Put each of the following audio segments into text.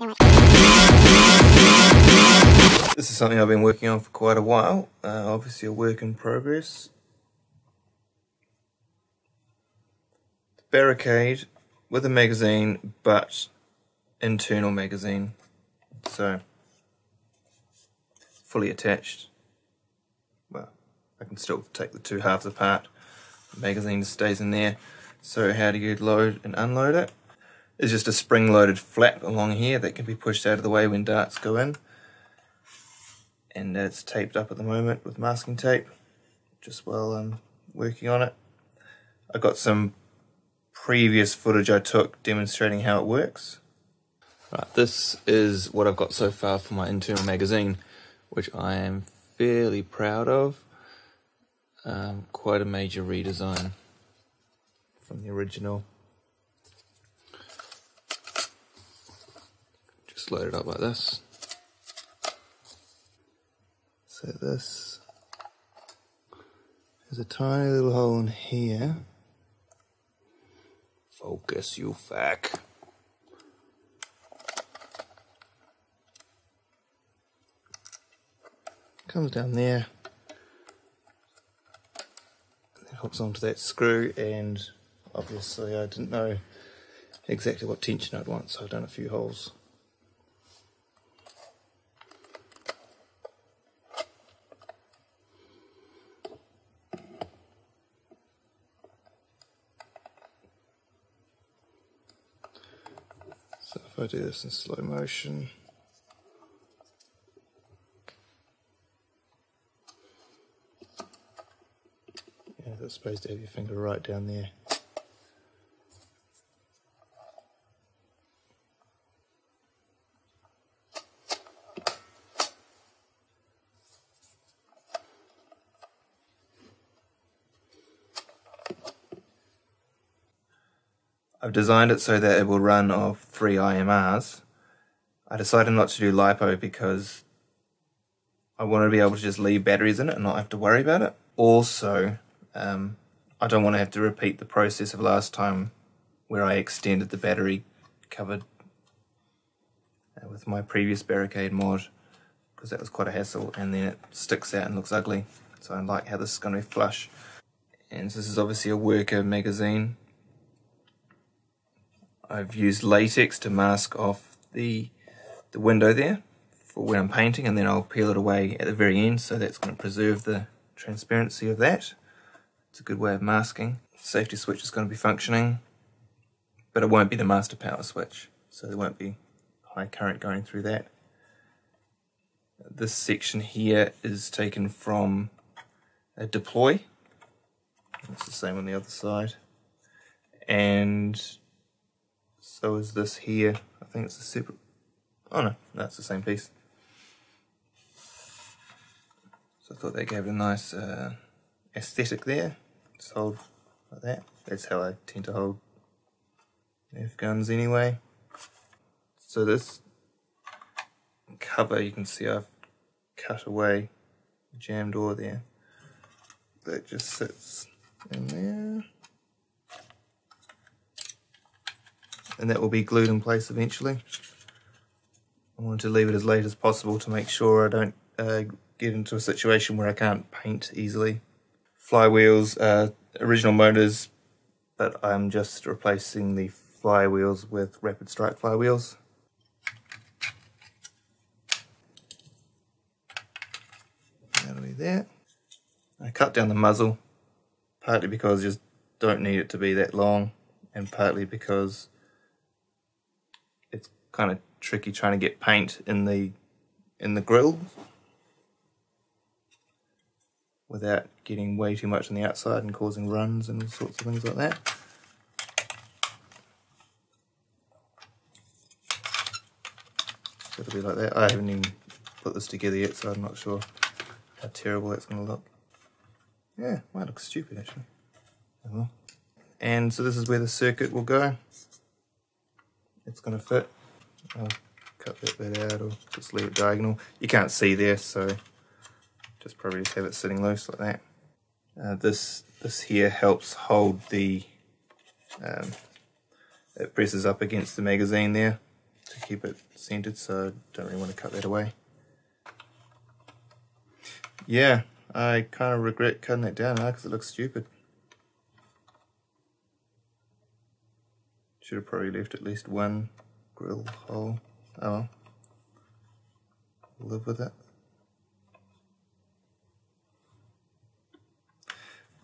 This is something I've been working on for quite a while, uh, obviously a work in progress. Barricade with a magazine, but internal magazine, so fully attached. Well, I can still take the two halves apart. The magazine stays in there. So how do you load and unload it? It's just a spring-loaded flap along here that can be pushed out of the way when darts go in. And it's taped up at the moment with masking tape, just while I'm working on it. I've got some previous footage I took demonstrating how it works. Right, this is what I've got so far for my internal magazine, which I am fairly proud of. Um, quite a major redesign from the original. Just load it up like this. So this is a tiny little hole in here. Focus, you fack. Comes down there. And then hooks onto that screw and obviously I didn't know exactly what tension I'd want so I've done a few holes. So I do this in slow motion yeah, that's supposed to have your finger right down there. I've designed it so that it will run off three IMRs. I decided not to do LiPo because I want to be able to just leave batteries in it and not have to worry about it. Also, um, I don't want to have to repeat the process of last time where I extended the battery covered uh, with my previous barricade mod because that was quite a hassle and then it sticks out and looks ugly. So I like how this is going to be flush. And this is obviously a worker magazine I've used latex to mask off the, the window there for when I'm painting and then I'll peel it away at the very end so that's going to preserve the transparency of that. It's a good way of masking. Safety switch is going to be functioning but it won't be the master power switch so there won't be high current going through that. This section here is taken from a deploy. It's the same on the other side. And so is this here. I think it's a separate. Oh no, that's the same piece. So I thought that gave it a nice uh, aesthetic there. Just hold like that. That's how I tend to hold Nerf guns anyway. So this cover, you can see I've cut away the jam door there. That just sits in there. And that will be glued in place eventually. I wanted to leave it as late as possible to make sure I don't uh, get into a situation where I can't paint easily. Flywheels, uh, original motors, but I'm just replacing the flywheels with rapid strike flywheels. That'll be there. I cut down the muzzle, partly because I just don't need it to be that long, and partly because kind of tricky trying to get paint in the in the grill without getting way too much on the outside and causing runs and all sorts of things like that. So it'll be like that. I haven't even put this together yet, so I'm not sure how terrible that's going to look. Yeah, might look stupid actually. And so this is where the circuit will go. It's going to fit. I'll cut that bit out or just leave it diagonal. You can't see there, so just probably just have it sitting loose like that. Uh, this this here helps hold the, um, it presses up against the magazine there to keep it centered, so don't really want to cut that away. Yeah, I kind of regret cutting that down now because it looks stupid. Should have probably left at least one grill hole. Oh well. Live with it.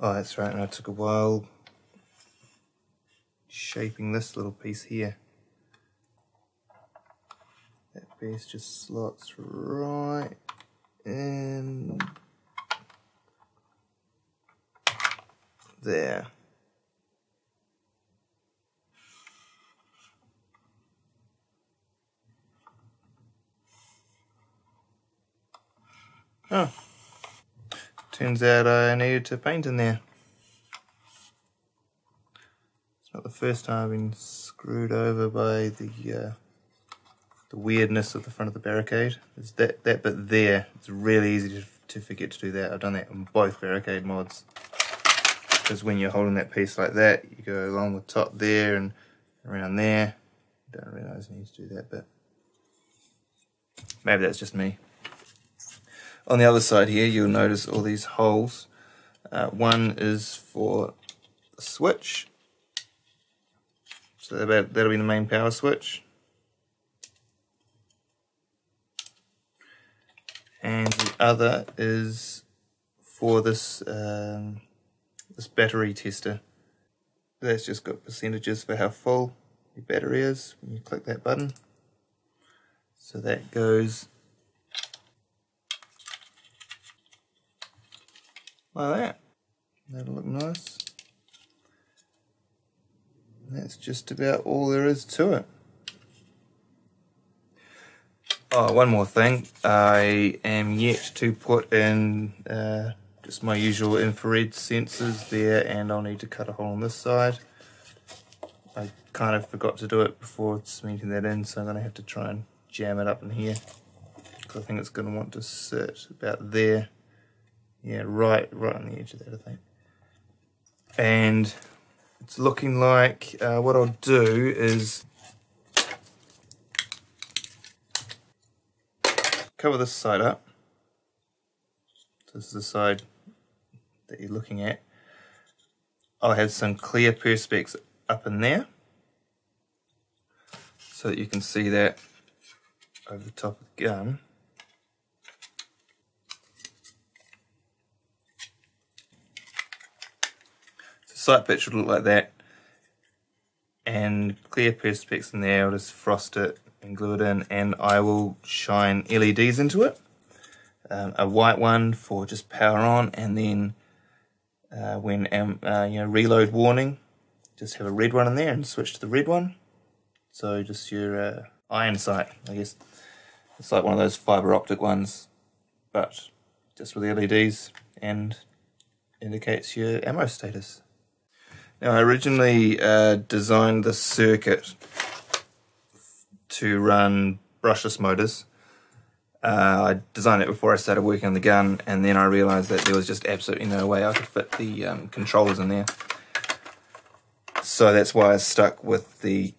Oh, that's right, and I took a while shaping this little piece here. That piece just slots right in there. Oh. Turns out I needed to paint in there. It's not the first time I've been screwed over by the uh, the weirdness of the front of the barricade. Is that that bit there? It's really easy to, to forget to do that. I've done that on both barricade mods. Because when you're holding that piece like that, you go along the top there and around there. Don't realise I need to do that bit. Maybe that's just me. On the other side here, you'll notice all these holes. Uh, one is for the switch. So that'll be the main power switch. And the other is for this um, this battery tester. That's just got percentages for how full your battery is when you click that button. So that goes like that. That'll look nice. That's just about all there is to it. Oh, one more thing. I am yet to put in uh, just my usual infrared sensors there and I'll need to cut a hole on this side. I kind of forgot to do it before cementing that in so I'm going to have to try and jam it up in here. Because I think it's going to want to sit about there yeah, right, right on the edge of that, I think. And it's looking like uh, what I'll do is cover this side up. this is the side that you're looking at. I'll have some clear perspex up in there so that you can see that over the top of the gun. Sight pitch would look like that. And clear perspex in there, I'll just frost it and glue it in and I will shine LEDs into it. Um, a white one for just power on and then uh, when um, uh, you know reload warning just have a red one in there and switch to the red one so just your uh, iron sight I guess it's like one of those fiber optic ones but just with LEDs and indicates your ammo status now, I originally uh, designed the circuit to run brushless motors. Uh, I designed it before I started working on the gun, and then I realized that there was just absolutely no way I could fit the um, controllers in there. So that's why I stuck with the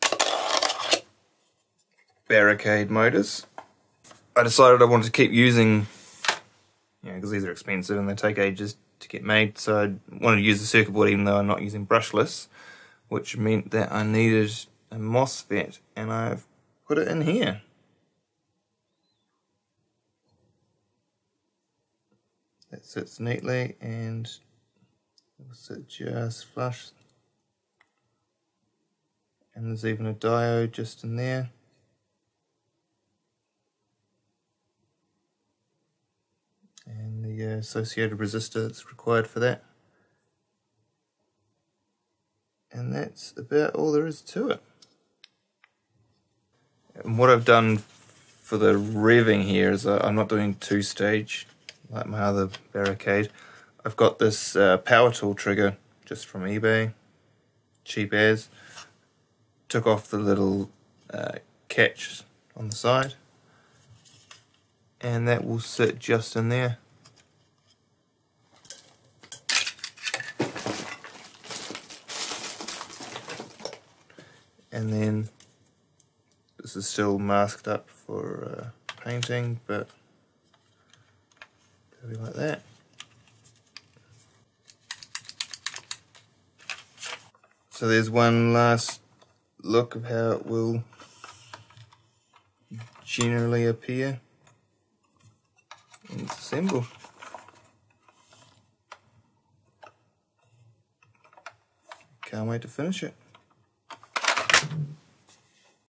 barricade motors. I decided I wanted to keep using, you know, because these are expensive and they take ages to get made, so I wanted to use the circuit board even though I'm not using brushless, which meant that I needed a MOSFET, and I've put it in here. That sits neatly and it will sit just flush. And there's even a diode just in there. And the uh, associated resistor that's required for that. And that's about all there is to it. And what I've done for the revving here is uh, I'm not doing two stage like my other barricade. I've got this uh, power tool trigger just from eBay, cheap as. Took off the little uh, catch on the side and that will sit just in there. And then This is still masked up for uh, painting, but it'll be like that. So there's one last look of how it will generally appear assembled. Can't wait to finish it.